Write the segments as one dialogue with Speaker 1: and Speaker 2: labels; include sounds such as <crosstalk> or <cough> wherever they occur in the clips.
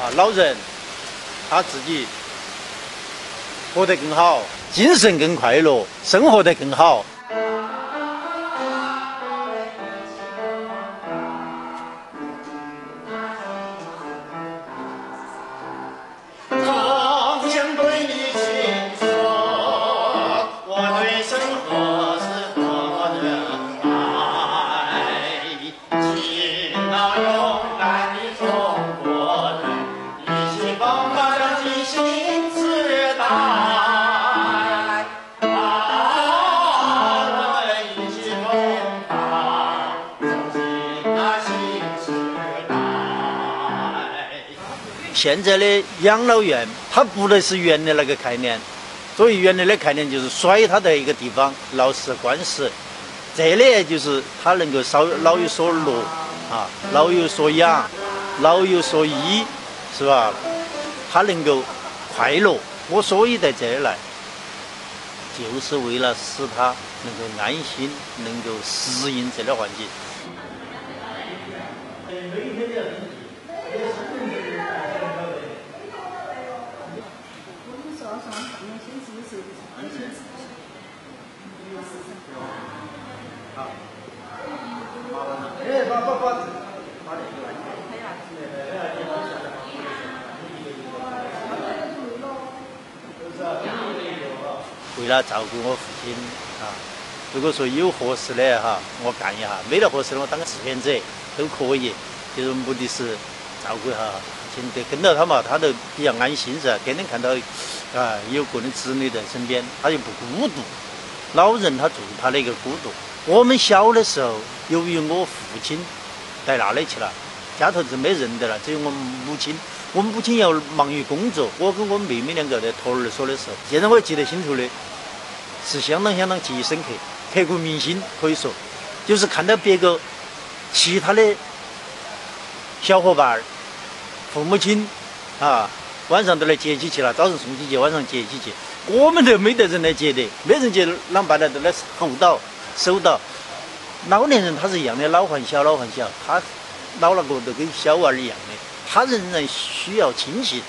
Speaker 1: 啊，老人他自己活得更好，精神更快乐，生活得更好。现在的养老院，它不再是原来那个概念。所以原来的概念就是甩他在一个地方闹事官司，这里就是他能够少老有所乐啊，老有所养，老有所依，是吧？他能够快乐。我所以在这里来，就是为了使他能够安心，能够适应这个环境。为了照顾我父亲啊，如果说有合适的哈，我干一下；没得合适的，我当个志愿者都可以。就是目的是照顾一下父亲，得跟到他嘛，他都比较安心噻。天天看到啊，有个人子女在身边，他就不孤独。老人他最怕那个孤独。我们小的时候，由于我父亲在那里去了，家头是没人的了，只有我们母亲。我们母亲要忙于工作，我跟我妹妹两个在托儿所的时候，现在我记得清楚的。是相当相当记忆深刻，刻骨铭心，可以说，就是看到别个其他的小伙伴儿、父母亲啊，晚上都来接起去了，早上送起去，晚上接起去，我们都没得人来接的，没人接，啷办呢？都来候到、守到。老年人他是一样的，老还小，老还小，他老了个都跟小娃儿一样的，他仍然需要亲戚，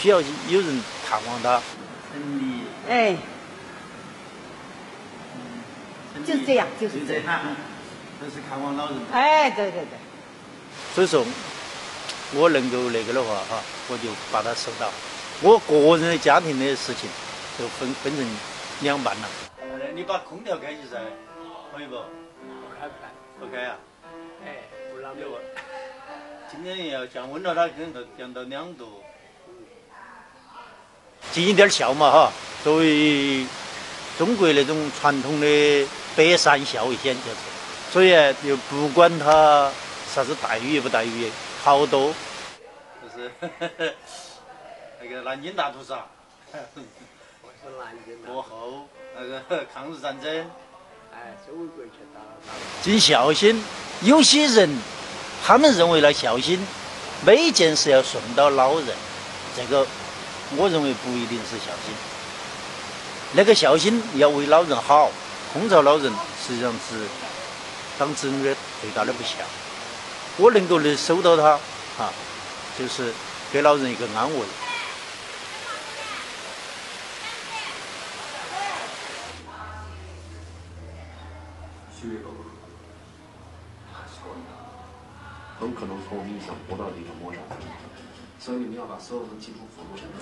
Speaker 1: 需要有人看望他。
Speaker 2: 哎。就是这样，就是这样。
Speaker 1: 都是看望老人。
Speaker 2: 哎，对对对。
Speaker 1: 所以说，我能够那个的话哈，我就把它收到。我个人的家庭的事情，就分分成两半了。你把空调开起噻，可以不？
Speaker 3: 不开不开。
Speaker 1: 不开啊？
Speaker 3: 哎，不啷个
Speaker 1: 今天要降温了，它可能降到两度。尽一点孝嘛哈，作为中国那种传统的。百善孝先就是，所以就不管他啥子待遇不待遇，好多就是 <laughs> 那个南京大屠杀，
Speaker 3: 我是南京
Speaker 1: 过后那个抗日战争，
Speaker 3: 哎，周围国去打打。
Speaker 1: 尽孝心，有些人他们认为了孝心，每件事要顺到老人，这个我认为不一定是孝心。那个孝心要为老人好。空巢老人实际上是当子女的最大的不孝。我能够能收到他，啊，就是给老人一个安慰。
Speaker 4: 血够喝，还是可以的，都可能从你想不到的地方抹上，所以你们要把所有人记住辅助成分。